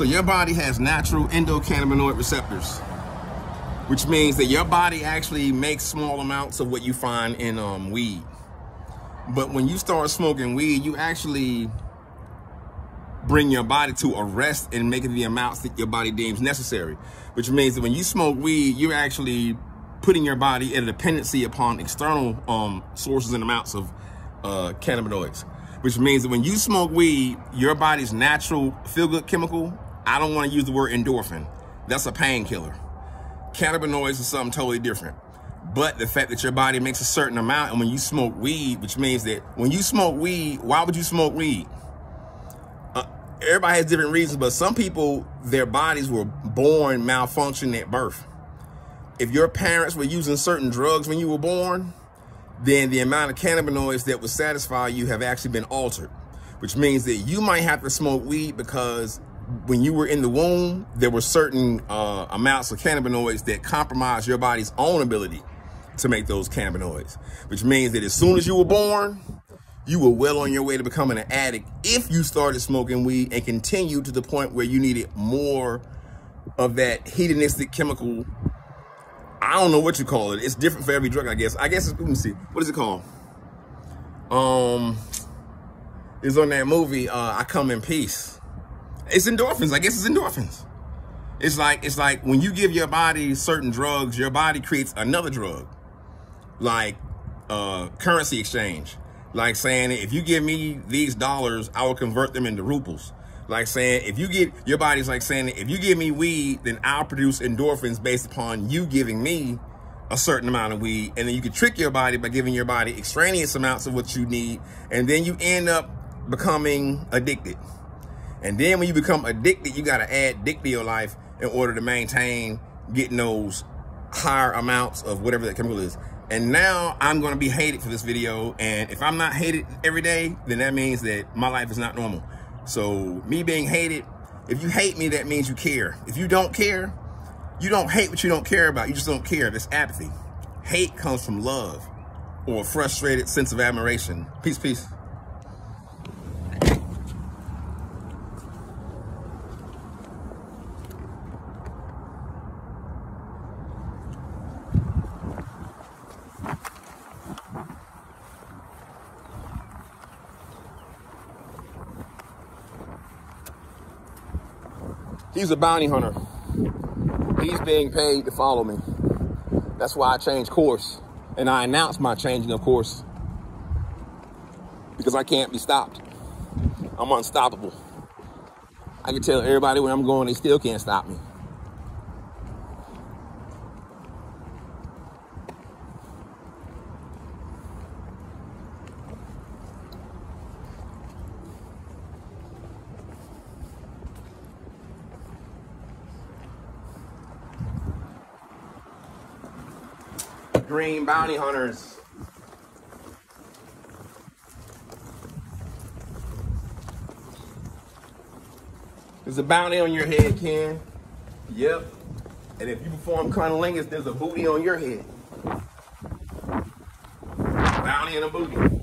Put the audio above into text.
So your body has natural endocannabinoid receptors, which means that your body actually makes small amounts of what you find in um, weed. But when you start smoking weed, you actually bring your body to a rest and making the amounts that your body deems necessary, which means that when you smoke weed, you're actually putting your body in a dependency upon external um, sources and amounts of uh, cannabinoids, which means that when you smoke weed, your body's natural feel-good chemical, I don't want to use the word endorphin. That's a painkiller. Cannabinoids is something totally different. But the fact that your body makes a certain amount, and when you smoke weed, which means that when you smoke weed, why would you smoke weed? Uh, everybody has different reasons, but some people, their bodies were born malfunctioning at birth. If your parents were using certain drugs when you were born, then the amount of cannabinoids that would satisfy you have actually been altered, which means that you might have to smoke weed because when you were in the womb, there were certain uh, amounts of cannabinoids that compromise your body's own ability to make those cannabinoids, which means that as soon as you were born, you were well on your way to becoming an addict if you started smoking weed and continued to the point where you needed more of that hedonistic chemical. I don't know what you call it. It's different for every drug, I guess. I guess, let me see. What is it called? Um, it's on that movie, uh, I Come in Peace. It's endorphins. I guess it's endorphins. It's like, it's like when you give your body certain drugs, your body creates another drug. Like, uh, currency exchange. Like saying, if you give me these dollars, I will convert them into rubles. Like saying, if you get, your body's like saying, if you give me weed, then I'll produce endorphins based upon you giving me a certain amount of weed. And then you can trick your body by giving your body extraneous amounts of what you need. And then you end up becoming addicted. And then when you become addicted, you got to add dick to your life in order to maintain getting those higher amounts of whatever that chemical is. And now I'm going to be hated for this video. And if I'm not hated every day, then that means that my life is not normal. So me being hated, if you hate me, that means you care. If you don't care, you don't hate what you don't care about. You just don't care. That's apathy. Hate comes from love or a frustrated sense of admiration. Peace, peace. He's a bounty hunter. He's being paid to follow me. That's why I changed course. And I announced my changing of course. Because I can't be stopped. I'm unstoppable. I can tell everybody where I'm going, they still can't stop me. Green bounty hunters. There's a bounty on your head, Ken. Yep. And if you perform cunnilingus, there's a booty on your head. Bounty and a booty.